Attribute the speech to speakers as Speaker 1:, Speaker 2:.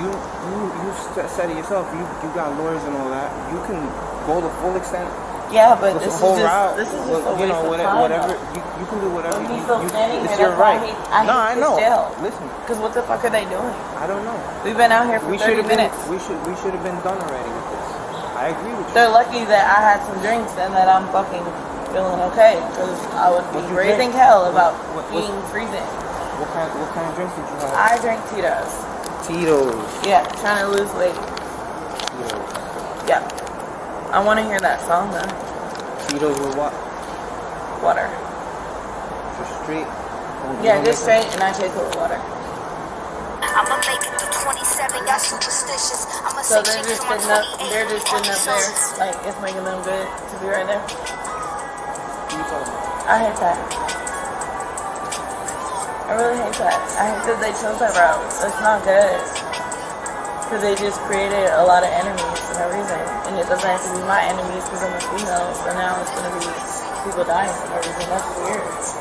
Speaker 1: you you you said it yourself. You you got lawyers and all that. You can go the full extent.
Speaker 2: Yeah, but this is just
Speaker 1: route.
Speaker 2: this is just
Speaker 1: you
Speaker 2: waste
Speaker 1: know
Speaker 2: of
Speaker 1: whatever,
Speaker 2: time.
Speaker 1: whatever you, you can do whatever. You,
Speaker 2: he's still
Speaker 1: you,
Speaker 2: standing
Speaker 1: it's your right.
Speaker 2: I
Speaker 1: no,
Speaker 2: hate
Speaker 1: I know.
Speaker 2: jail.
Speaker 1: Listen,
Speaker 2: Cause what the fuck are they doing?
Speaker 1: I don't know.
Speaker 2: We've been out here for
Speaker 1: We
Speaker 2: 30
Speaker 1: have been.
Speaker 2: minutes.
Speaker 1: We should we should have been done already with this. I agree with you.
Speaker 2: They're lucky that I had some drinks and that I'm fucking feeling okay. Because I would be raising
Speaker 1: drink?
Speaker 2: hell about
Speaker 1: What- what-
Speaker 2: being freezing.
Speaker 1: What kind what kind of drinks did you have?
Speaker 2: I drank Tito's.
Speaker 1: Tito's.
Speaker 2: Yeah, trying to lose weight.
Speaker 1: Tito's.
Speaker 2: Yeah. I want to hear that song though.
Speaker 1: Tito's with what?
Speaker 2: Water.
Speaker 1: Just straight. Oh, you
Speaker 2: Yeah, just
Speaker 1: make
Speaker 2: straight and I take it with water.
Speaker 3: I'ma make it through 27, y'all superstitious. I'ma
Speaker 2: So they're just
Speaker 3: from
Speaker 2: sitting up, they're just sitting up there, like it's making them good to be right there.
Speaker 1: What you talking about?
Speaker 2: I hate that. I really hate that. I hate that they chose that route. It's not good. Because they just created a lot of enemies for no reason. And it doesn't have to be my enemies because I'm a female. So now it's going to be people dying for no reason. That's weird.